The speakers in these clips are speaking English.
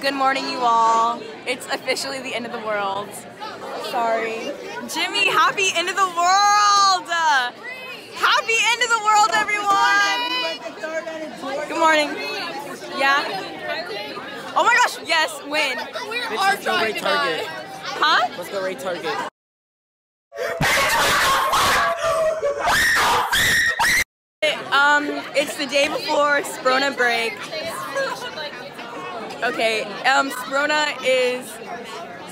Good morning, you all. It's officially the end of the world. Sorry. Jimmy, happy end of the world! Happy end of the world, everyone! Good morning. Yeah? Oh my gosh, yes, win. Bitch, let's go rate Target. Huh? Let's go rate Target. Um, it's the day before Sprona break. Okay, um, Sprona is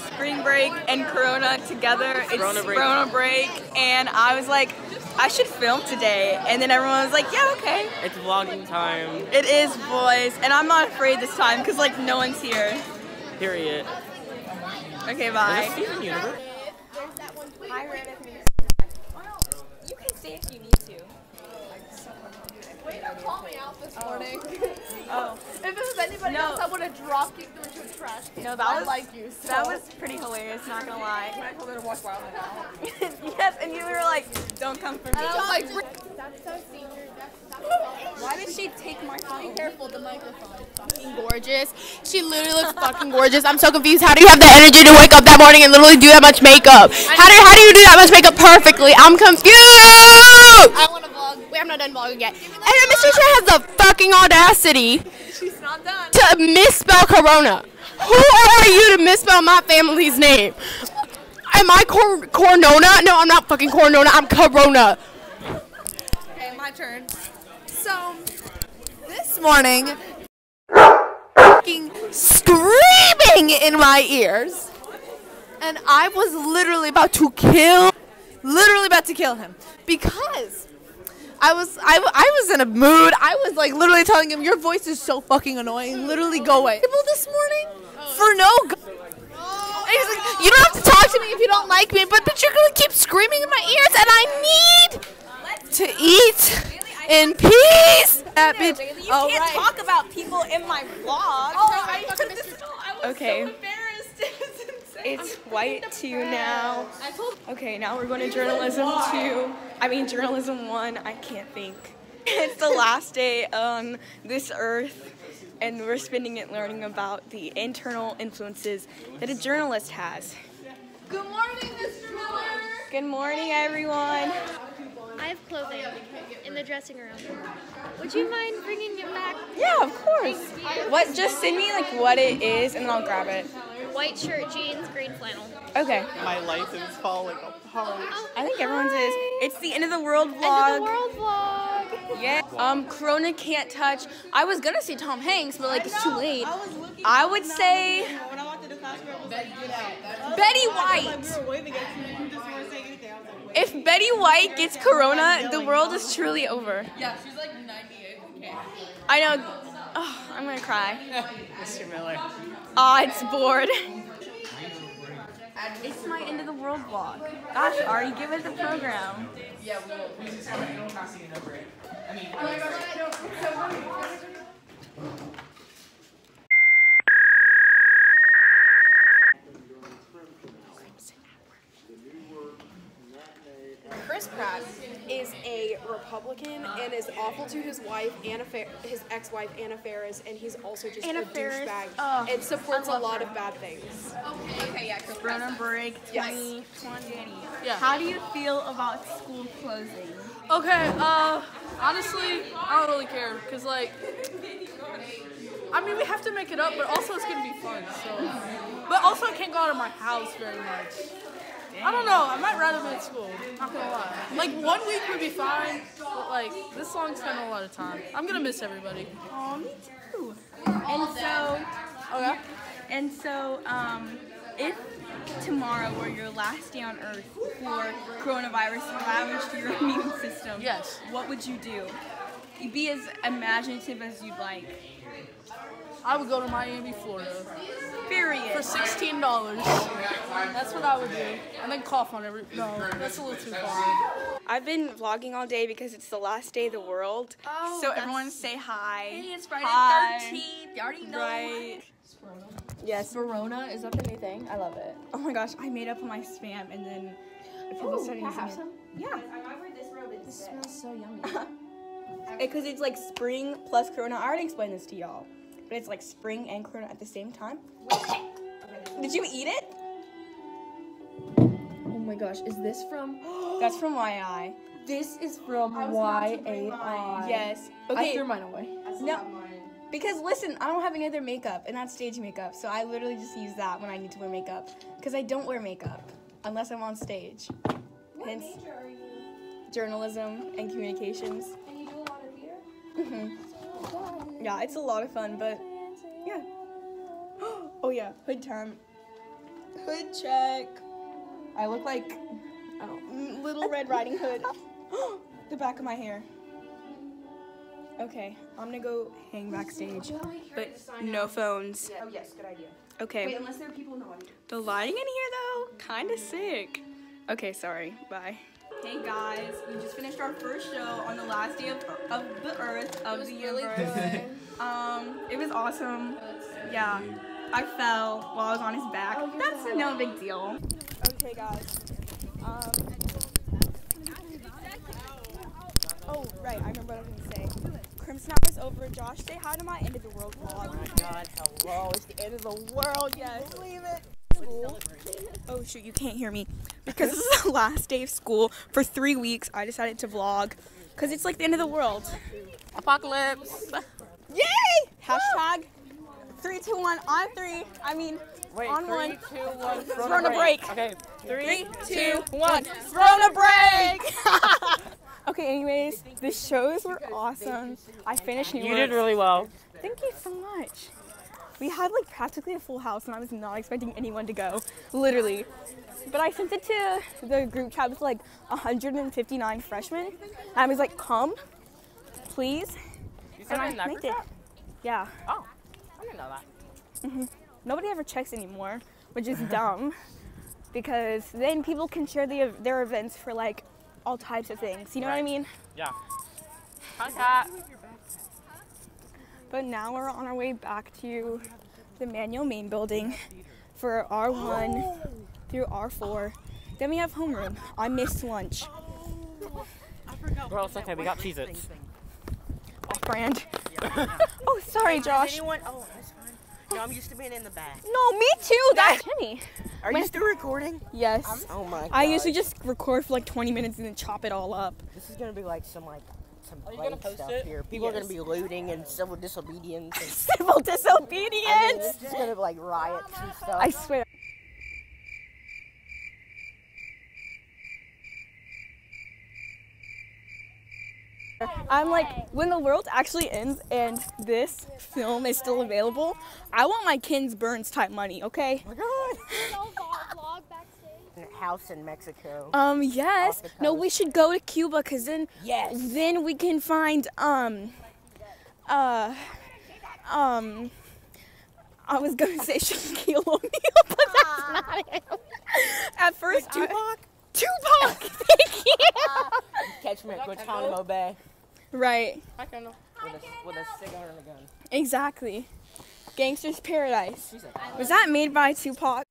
spring break and Corona together. It's Sprona break. Sprona break, and I was like, I should film today, and then everyone was like, Yeah, okay. It's vlogging time. It is, boys, and I'm not afraid this time because like no one's here. Period. Okay, Is bye. this Steven Universe? You can stay if you need to. Wait to call me out this oh. morning. Oh, if it was anybody No. else, I would have dropped kicked them into a trash can. No, that I was- like you. So. that was pretty hilarious. Not gonna lie. I told her to watch Wild 'N Out. yes, and you were like, "Don't come for me." And I was like, That's so senior. That's, Why did she take my phone? careful, the microphone. Fucking gorgeous. She literally looks fucking gorgeous. I'm so confused. How do you have the energy to wake up that morning and literally do that much makeup? How do how do you do that much makeup perfectly? I'm confused. I want to vlog. Wait, I'm not done vlogging yet. And Mr. Trey has the fucking audacity She's not done. to misspell Corona. Who are you to misspell my family's name? Am I Cor- Cornona? No, I'm not fucking Cornona. I'm Corona. okay, my turn. So, this morning, fucking screaming in my ears, and I was literally about to kill, literally about to kill him because. I was I, w- I was in a mood. I was like literally telling him, "Your voice is so fucking annoying. Literally, go away." People this morning for no. Go- he's like, "You don't have to talk to me if you don't like me, but but you're gonna keep screaming in my ears, and I need to eat in peace." That bitch. You Oh, can't right. talk about people in my vlog. Oh, I took this- okay. embarrassed. It's white two now. Okay, now we're going to journalism two. I mean journalism one. I can't think. It's the last day on this earth, and we're spending it learning about the internal influences that a journalist has. Good morning, Mr. Miller. Good morning, everyone. I have clothing in the dressing room. Would you mind bringing it back? Yeah, of course. What? Just send me like what it is, and then I'll grab it. White shirt, jeans, green flannel. Okay. My life is falling apart. I think everyone's is. It's the end of the world vlog. End vlog. of the world vlog. Yeah. Um, Corona can't touch. I was gonna say Tom Hanks, but like it's too late. I would say Betty White. If Betty White gets Corona, the world is truly over. Yeah, she's like 98. I know. Oh, I'm gonna cry. Mr. Miller. Ah, it's bored. It's my end of the world vlog. Gosh, Ari, give it the program. Chris Pratt is a Republican and is awful to his wife, Anna Fer- his ex-wife Anna Faris, and he's also just Anna a Faris? douchebag Oh, and supports a lot of bad things. Okay, Corona break Yes. 2020. Yeah. How do you feel about school closing? Okay, uh, honestly, I don't really care, cause like, I mean, we have to make it up, but also it's gonna be fun. So, but also I can't go out of my house very much. I don't know. I might rather be at school. Not gonna lie. Like one week would be fine, but like this long spending a lot of time. I'm gonna miss everybody. Oh, me too. And so, Okay. and so, um, if tomorrow were your last day on Earth before coronavirus ravaged your immune system, Yes. what would you do? Be as imaginative as you'd like. I would go to Miami, Florida, Period. for sixteen dollars. That's what I would do, and then cough on every. No, that's a little too far. I've been vlogging all day because it's the last day of the world. Oh, so everyone say hi. Hey, it's Friday Hi. 13th. You already know. Right. Yes. Verona, is that the new thing? I love it. Oh my gosh, I made up my spam and then people oh, started using it. Yeah. I might wear this robe, it's smells so yummy. Because it's like spring plus corona. I already explained this to y'all. But it's like spring and Corona at the same time. Did you eat it? Oh my gosh, is this from? That's from YI. This is from YAI. Yes. Okay. I Okay. threw mine away. No. Because listen, I don't have any other makeup, and that's stage makeup. So I literally just use that when I need to wear makeup. Because I don't wear makeup unless I'm on stage. What Hence, journalism and communications. And you do a lot of theater? hmm Yeah, it's a lot of fun, but yeah. oh yeah, hood time. Hood check. I look like I don't, mm, Little Red Riding Hood. the back of my hair. Okay, I'm gonna go hang backstage, but no phones. Oh yes, good idea. Okay. Wait, unless there are people in the audience. The lighting in here though, kind of sick. Okay, sorry. Bye. Hey guys, we just finished our first show on the last day of, of the Earth of the universe. Um, it was awesome. Yeah, I fell while I was on his back. That's no big deal. Okay, guys. Um. Oh right, I remember what I was gonna say. Crimson Hour is over. Josh, say hi to my end of the world vlog. Oh my god, hello. It's the end of the world. Yes. Believe it. Oh shoot, you can't hear me. Because this is the last day of school for three weeks, I decided to vlog. Because it's like the end of the world. Apocalypse. Yay! Hashtag three, two, one, on three. I mean, Wait, on three, one. two, one. Throwing a break. Okay, Three, two, one. Thrown a break! okay, anyways, the shows were awesome. I finished New You did really well. Thank you so much. We had like practically a full house, and I was not expecting anyone to go, literally. But I sent it to the group chat with like 159 freshmen, and I was like, "Come, please." You And I that made it. Yeah. Oh, I didn't know that. Mhm. Nobody ever checks anymore, which is dumb, because then people can share the, their events for like all types of things. You know what I mean? Yeah. Hi, Kat. But now we're on our way back to the Manual Main building for R1 through R4. Then we have homeroom. I missed lunch. Girl, it's okay. We got Cheez-Its. Off brand. oh, sorry, Josh. Anyone? Oh, that's fine. No, I'm used to being in the back. No, me too. That's Timmy. Are When- you still recording? Yes. Oh my god. I usually just record for like 20 minutes and then chop it all up. This is gonna be like some like some you gonna plague post stuff it? here. People are gonna be looting and civil disobedience. And, Civil I mean, disobedience. it's just gonna be like riots and stuff. I swear. I'm like, when the world actually ends and this film is still available, I want my Ken Burns type money, okay? oh my god. vlog backstage. A house in Mexico. Um, yes. No, we should go to Cuba because then, Yes. then we can find, um, uh, um, I was gonna say Shaquille O'Neal, but that's not it. At first, I- Tupac. Tupac. Thank you. Catch me at Guantanamo Bay Right. Hi, Kendall. with a with a cigar and a gun. Exactly. Gangster's Paradise. Was that made by Tupac?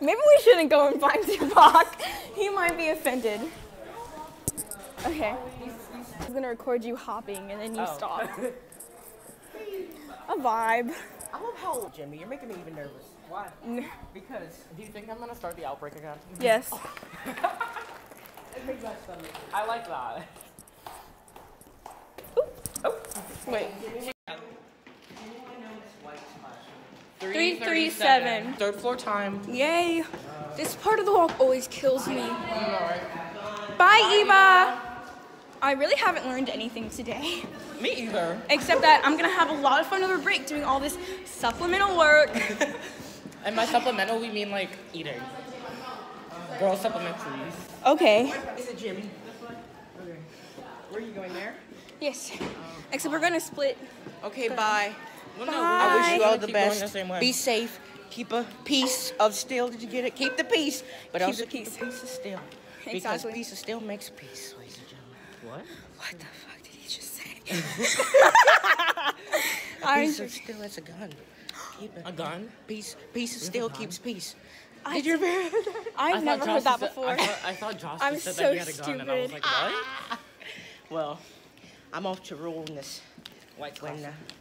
Maybe we shouldn't go and find Tupac. He might be offended. Okay. I'm gonna record you hopping and then you Oh. stop. A vibe. I love how Jimmy. You're making me even nervous. Why? Because. Do you think I'm gonna start the outbreak again? Yes. I like that. Ooh. Oh. Wait. Three, Three, three, seven. Third floor time. Yay! This part of the walk always kills me. Bye, Eva! I really haven't learned anything today, Me either. except that I'm gonna have a lot of fun over break doing all this supplemental work. And by supplemental, we mean like eating. Girl supplementaries. Okay. Is it Jimmy? Okay. Where are you going there? Yes. Except we're gonna split. Okay, bye. Well, no, Bye. we're I wish you all the keep best. The. Be safe. Keep a piece of steel. Did you get it? Keep the peace, but Keep also the peace. keep a piece of steel. Because Exactly. piece of steel makes peace, ladies and gentlemen. What? What the fuck did he just say? A I'm piece of just- steel is a gun. Keep it. A gun? Piece, piece of steel keeps peace. Did your parents? I've I never thought heard that said- before. I thought, I thought Josh I'm said so that he had a gun, and I was stupid. like, what? Well, I'm off to rule in this. White When, class. uh,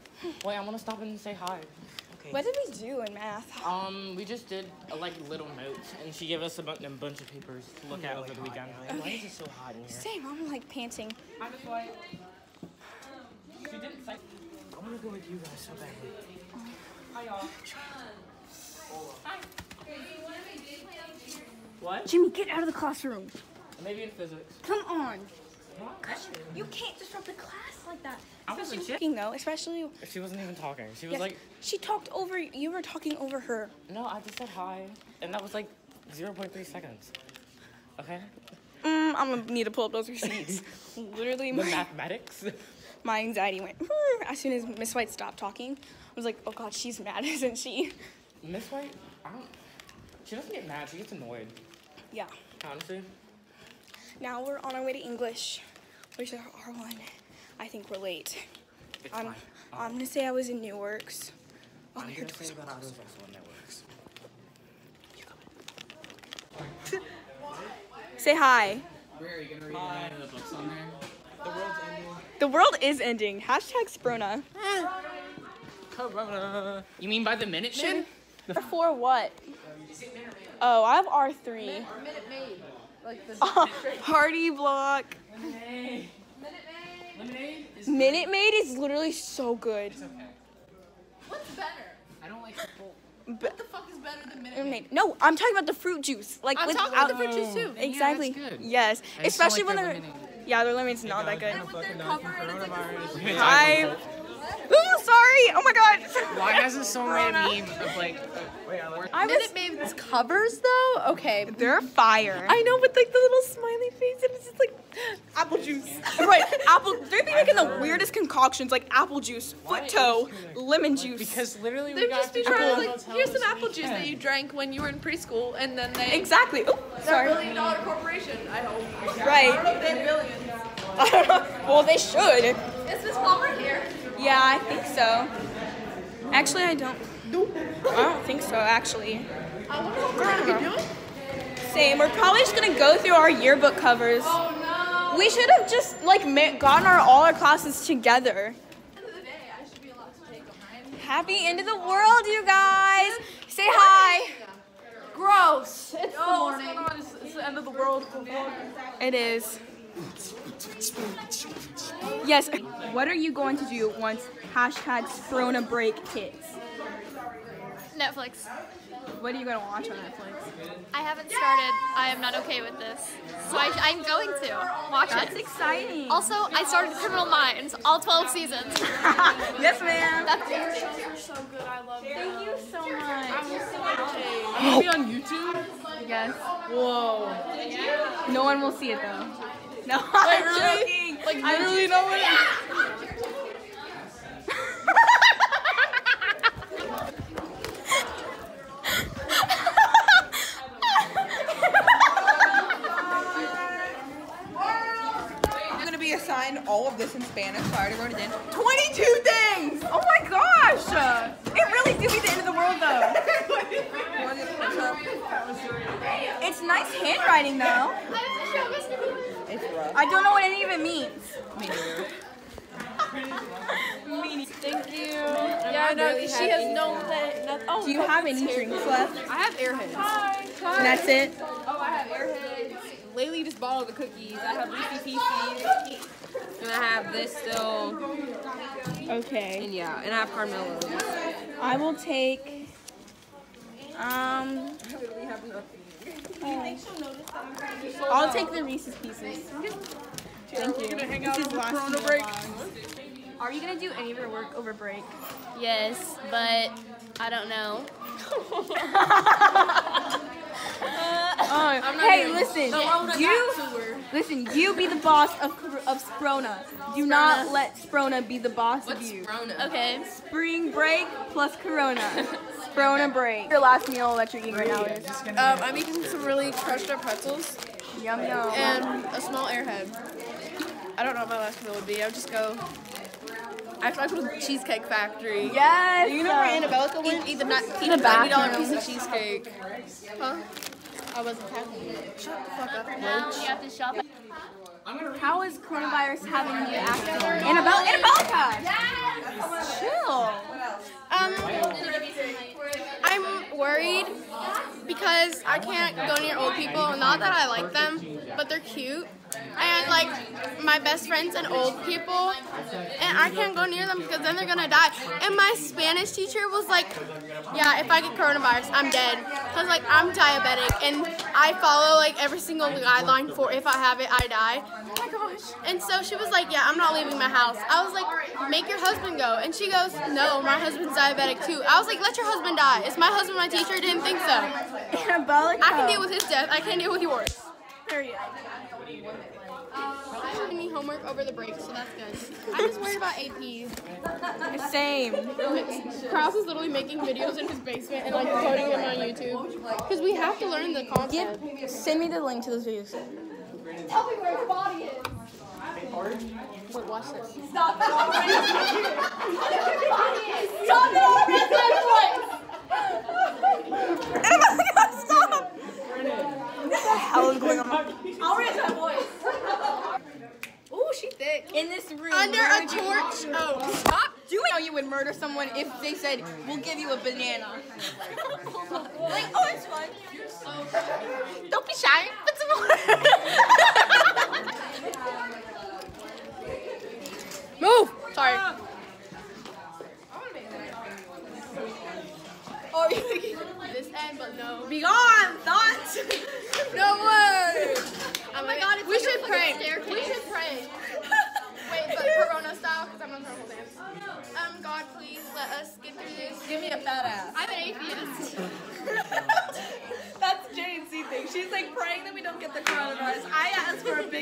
Wait, I want to stop and say hi. okay. What did we do in math? Um, we just did a like little notes, and she gave us a, bu- a bunch of papers to look at over the weekend. Why is it so hot in here? Same, I'm like panting. I just like. She didn't say. I want to go with you guys so badly. Hi y'all. Hi. What did we do? What? Jimmy, get out of the classroom. Maybe in physics. Come on. You can't disrupt the class like that. Shit. Talking though, especially She wasn't even talking. She was yes, like, she talked over. You were talking over her. no, I just said hi, and that was like 0.3 seconds. Okay. Mm, I'm gonna need to pull up those receipts. Literally, The mathematics. my anxiety went as soon as Miss White stopped talking. I was like, oh god, she's mad, isn't she? Miss White, I don't. She doesn't get mad. She gets annoyed. Yeah. Honestly. Now we're on our way to English, which is R1. I think we're late. It's I'm, fine. I'm gonna say I was in Newark's. Oh, I'm your gonna say that I was also on networks. Say hi. Where are you gonna read any of the books on there? The world's ending. The world is ending. Hashtag Sprona. Corona. You mean by the minute, Minutemen? For what? Oh, I have R3. Like the Party block. Lemonade. Lemonade is. Minute Maid is literally so good. What's better? I don't like people. What the fuck is better than Minute Minute Maid? Maid. No, I'm talking about the fruit juice. Like I'm without talking about the fruit juice too. Oh. Exactly. Yeah, that's good. Yes. I Especially like when they're. lemonade. Yeah, their lemonade's not that good. With their cover and it's like a. Hi. Ooh, sorry. Oh my god. Why hasn't someone made a meme of like? I was. Minute Maid's covers though? Okay. They're fire. I know, but like the little smiley face and it's just like apple juice. right. Apple. They be making the weirdest concoctions like apple juice, foot toe, lemon juice. Because literally we They've got just been trying to go like here's some apple juice that you drank when you were in preschool and then they Exactly. Oh, sorry. They're a sorry. billion dollar corporation, I hope. Right. I don't know if they have billions. I don't know. Well, they should. Is Miss Palmer here? Yeah, I think so. Actually, I don't. I don't think so. Actually. I wonder what we're gonna be doing. Same. We're probably just gonna go through our yearbook covers. Oh no. We should have just like ma- gotten our all our classes together. End of the day, I should be allowed to take them, right? Happy end of the world, you guys. Say hi. Gross. It's Oh, what's going on? It's, it's the end of the world. It is. Yes. What are you going to do once hashtag Sprona break hits? Netflix. What are you gonna watch on Netflix? I haven't started. I am not okay with this. So I, I'm going to watch That's it. exciting. Also, I started Criminal Minds, all 12 seasons. yes, ma'am. That's it. are so good. I love them. Thank you so much. I'll be on YouTube. Yes. Whoa. No one will see it though. No, I'm really? joking. Like I'm literally no one. I'm gonna be assigned all of this in Spanish, so I already wrote it in. 22 things! Oh my gosh! It really do be the end of the world though. It's nice handwriting though. It's rough. I don't know what any of it means. Me neither. Thank you. Yeah, no, she has no. no oh, Do you have any drinks left? I have airheads. And that's it? Oh, I have airheads. Lately, just bottle the cookies. I have Reese's Pieces. And I have this still. Okay. And yeah, and I have Carmelos. I will take. Um. I'll take the Reese's Pieces. Thank you. This is last Corona meal break. Are you gonna do any of your work over break? Yes, but I don't know. Uh, hey, listen, you listen. You be the boss of of Sprona. Do not let Sprona be the boss of you. Okay. Spring break plus Corona. Sprona break. Your last meal that you're eating right now is Um, I'm eating some really crushed up pretzels yum yum. and a small airhead. I don't know what my last meal would be. I would just go. After I go to the Cheesecake Factory. Yes. You know where Annabella went? Eat the ni- eat a ninety dollar piece of cheesecake. Huh? I wasn't talking. Shut the fuck up, Now bitch. we have to shop. How is coronavirus having you acting? Annabelle, Annabella, chill. Um, I'm worried because I can't go near old people. Not that I like them, but they're cute. And like my best friends and old people, and I can't go near them because then they're gonna die. And my Spanish teacher was like, "Yeah, if I get coronavirus, I'm dead." Cause like I'm diabetic and I follow like every single guideline for if I have it, I die. Oh my gosh! And so she was like, "Yeah, I'm not leaving my house." I was like, "Make your husband go," and she goes, "No, my husband's diabetic too." I was like, "Let your husband die." Is my husband my teacher? Didn't think so. Annabella, I can deal with his death. I can't deal with yours. Period. Um, I have any homework over the break, so that's good. I'm just worried about AP. Same. Kraus is literally making videos in his basement and like uploading them on YouTube because we have to learn the concept. Send me the link to those videos. Tell me where his body is. Wait, watch this. Stop Stop. What the hell is going on? I'll raise my voice. Ooh, she thick. In this room. Under a torch. Oh, Stop doing how you would murder someone if they said, we'll give you a banana. like, oh, it's fun. don't be shy. Put some more. Move. Sorry. Ah. Oh, you end, but no. Be gone, thoughts. No way. Oh my god, it's we like a should pray. We should pray.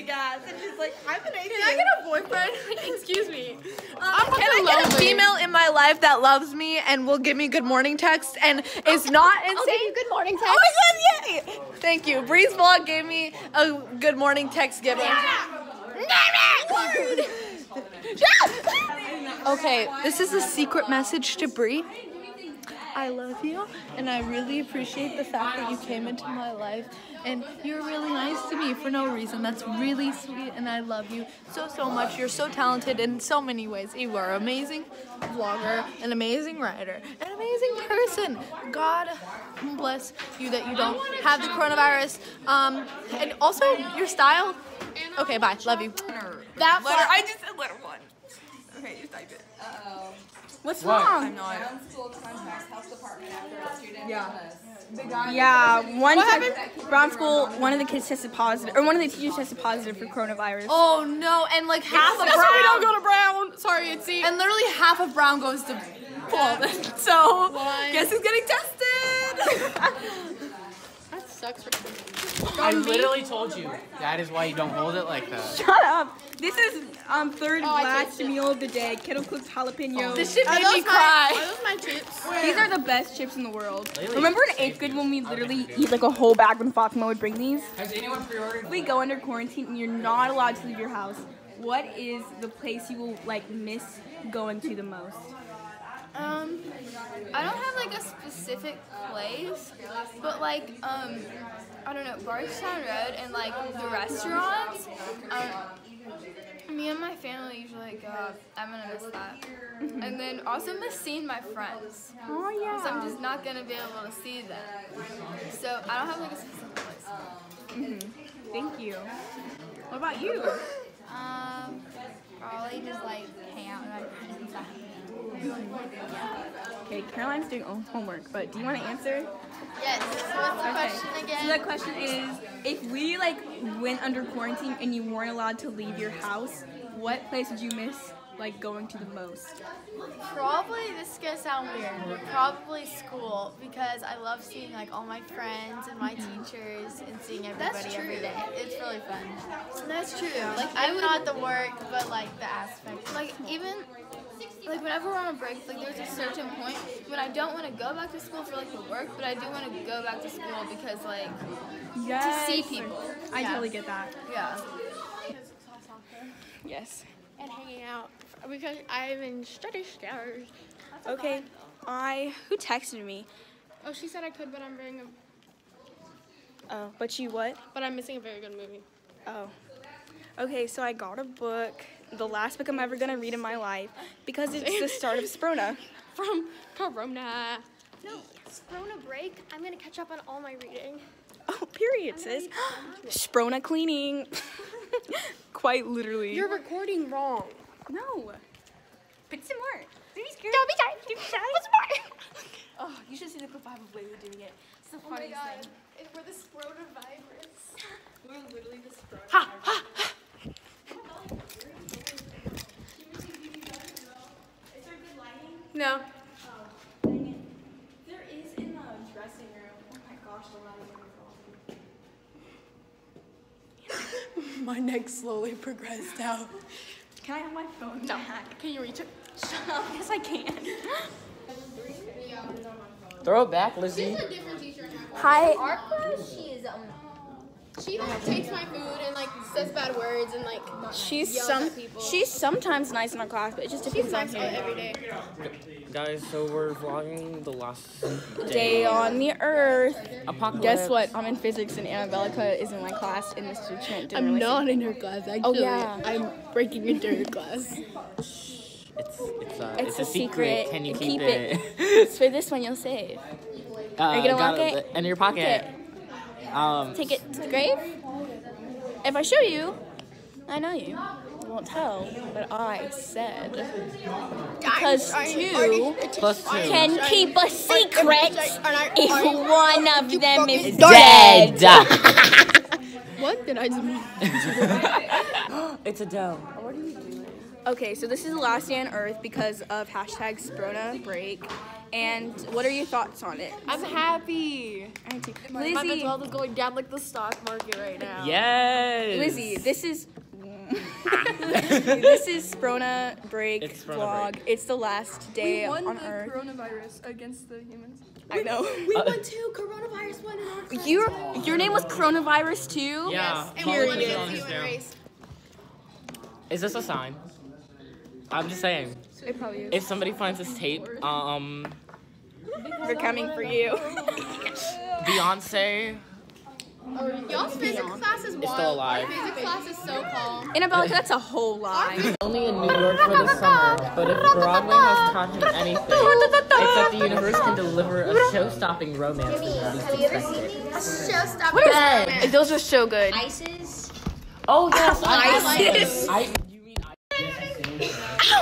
big ass, and she's like, I'm an atheist. Um, can I get a boyfriend? Excuse me. I'm Can I get a female in my life that loves me and will give me good morning text and is not insane? I'll give you good morning text. Oh my god, yay! Thank you. Breeze Vlog gave me a good morning text giver. Okay, this is a secret message to Bri. I love you, and I really appreciate the fact that you came into my life, and you're really nice to me for no reason. That's really sweet, and I love you so, so much. You're so talented in so many ways. You are an amazing vlogger, an amazing writer, an amazing person. God bless you that you don't have the coronavirus. Um, and also your style. Okay, bye. Love you. That Letter. I just said letter one. Okay, you type it. What's wrong? Yeah, one time, Brown School, one of the kids tested positive, or one of the teachers tested positive for coronavirus. Oh no, and like half of That's why we Brown, don't go to Brown. Sorry, it's C. and literally half of Brown goes to Paul. so Why? guess who's getting tested? That sucks. I literally told you. That is why you don't hold it like that. Shut up. This is um third Oh, last meal of the day. Kettle cooked jalapeno. this shit Are made those me my, cry. Are those my chips? These are the best chips in the world. Really? Remember in eighth grade when we literally eat like a whole bag when Fatima would bring these? Has anyone pre-ordered? If we go under quarantine and you're not allowed to leave your house, what is the place you will like miss going to the most? Um, I don't have like a specific place, but like um, I don't know, Bardstown Road and like the restaurants. Um, me and my family usually go. out. I'm gonna miss that, and then also miss seeing my friends. Oh yeah. So I'm just not gonna be able to see them. So I don't have like a specific place. Thank you. What about you? Um, probably just like hang out with my friends. Okay, Caroline's doing homework, but do you want to answer? Yes. What's the question So the question is, if we like went under quarantine and you weren't allowed to leave your house, what place would you miss like going to the most? Probably this is gonna sound weird, but probably school because I love seeing like all my friends and my mm-hmm. teachers and seeing everybody every day. It's really fun. That's true. Like Like I I'm not the work, but like the aspect. like even like whenever we're on a break, like there's a certain point when I don't want to go back to school for like the work, but I do want to go back to school because like Yes. see people. I Yeah. totally get that. yeah. Yes. And hanging out Because I'm in study stairs. Okay. I who texted me? Oh, she said I could, but I'm wearing a, Oh, but you what? but I'm missing a very good movie. Oh. Okay, so I got a book, the last book I'm ever gonna read in my life, because it's the start of Sprona. From Corona. No, Sprona break. I'm gonna catch up on all my reading. Oh, period, sis. Sprona cleaning. Quite literally. You're recording wrong. no. Put some more. Don't be scared. Don't be shy. Don't be shy. What's more? Oh, you should see the clip I have of Layla doing it. It's the oh funniest thing. If we're the Sprona virus. We're literally the Sprona. Ha ha. Is good lighting? No. Dang it. There is in the dressing room. Oh my gosh, the lighting is awful. My neck slowly progressed out. Can I have my phone No. back? Can you reach it? Shut up. Yes, I can. Throw it back, Lizzie. different teacher in my Hi. Our class, she is um. She like takes my food and like says bad words and like She's yells some. at people. She's sometimes nice in our class, but it just she's depends on nice who. every day. Guys, so we're vlogging the last Day on the earth. Apocalypse. Guess what? I'm in physics and Annabelica is in my class, and Mr. Trent didn't I'm really not in her class actually. Oh, yeah. I'm breaking into her class. It's it's uh, It's it's, a, a secret. secret. Can you Keep keep, it. it? For this one, you'll save. uh, you gonna lock it? In your pocket. Um, Take it to the grave. If I show you, I know you. You won't tell, but I said because two plus two. can keep a secret if one of them is Dead. dead. What did I just it's a doe. Okay, so this is the last day on Earth because of hashtag Sprona break. And what are your thoughts on it? I'm happy. I do. My Lizzie, mental health is going down like the stock market right now. Yes. Lizzie, this is this is Sprona break It's Sprona vlog. break. It's the last day on Earth. We won the Earth. coronavirus against the humans. I know. We Uh, went to coronavirus one in our class. Your your name was coronavirus too. Yeah. And we won Period. against you in race. Is this a sign? I'm just saying. It probably is. If somebody finds this tape, um, We're coming for you. Beyonce. Y'all's physics class is wild. still alive. Our physics class is so calm. Annabelle, that's a whole lie. Only in New York for the summer, but if Broadway has taught him anything, it's that the universe can deliver a show-stopping romance when you least expect it. Showstopper. Those are so good. Isis. Oh yes, Isis. I. You mean Ow!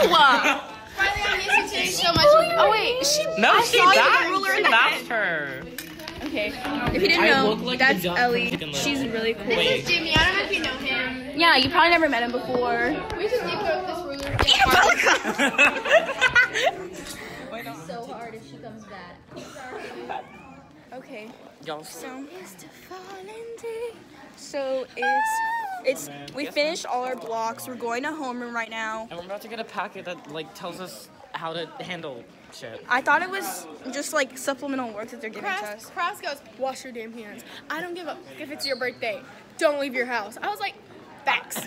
Finally, I miss you today so much. Oh wait, she. No, I she saw you died. the ruler She in the bashed her. Okay, if you didn't know, like that's Ellie. She's really cool. Wait. Jimmy, I don't know if you know him. Yeah, you probably never met him before. We should deep throat this ruler. So hard if she comes back. Okay, Y'all. so so it's it's we finished all our blocks. We're going to homeroom right now. And we're about to get a packet that like tells us how to handle shit. I thought it was just like supplemental work that they're giving to us. Crass goes, wash your damn hands. I don't give a if it's your birthday. Don't leave your house. I was like, facts.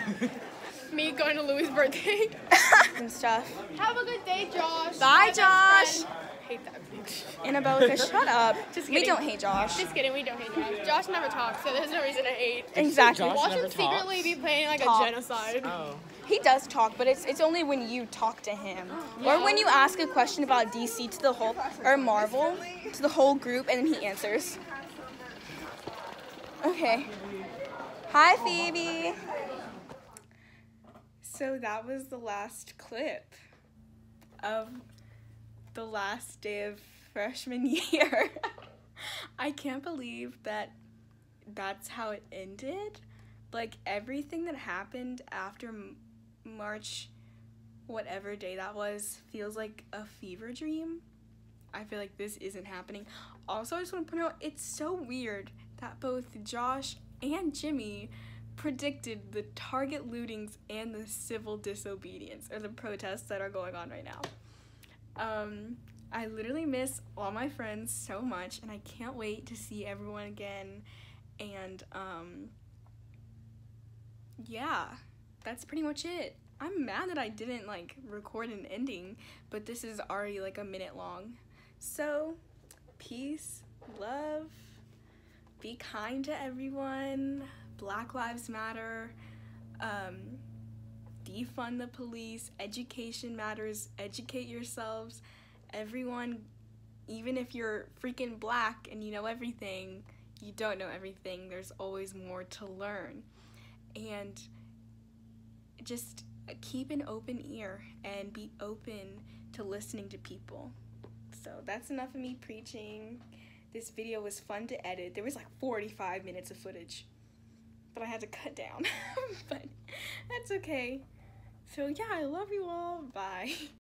Me going to Louis' birthday. and stuff. Have a good day, Josh. Bye, My best Josh. Hate that bitch. Annabelica, shut up. Just we don't hate Josh. Just kidding, we don't hate Josh. Josh never talks, so there's no reason to hate. Exactly. Josh Watch never him secretly be playing like Talks. a genocide. Oh. He does talk, but it's it's only when you talk to him, or when you ask a question about DC to the whole or Marvel to the whole group, and then he answers. Okay. Hi, Phoebe. So that was the last clip of the last day of freshman year. I can't believe that that's how it ended. Like everything that happened after M- March, whatever day that was, feels like a fever dream. I feel like this isn't happening. Also, I just want to point out it's so weird that both Josh and Jimmy predicted the target lootings and the civil disobedience or the protests that are going on right now. Um, I literally miss all my friends so much, and I can't wait to see everyone again. And um, yeah, that's pretty much it. I'm mad that I didn't like record an ending, but this is already like a minute long. So, peace, love, be kind to everyone. Black Lives Matter. Um, defund the police. Education matters. Educate yourselves. Everyone, even if you're freaking black and you know everything, you don't know everything. There's always more to learn. And just keep an open ear and be open to listening to people. So that's enough of me preaching. This video was fun to edit. There was like 45 minutes of footage, but I had to cut down. but that's okay. So yeah, I love you all. Bye.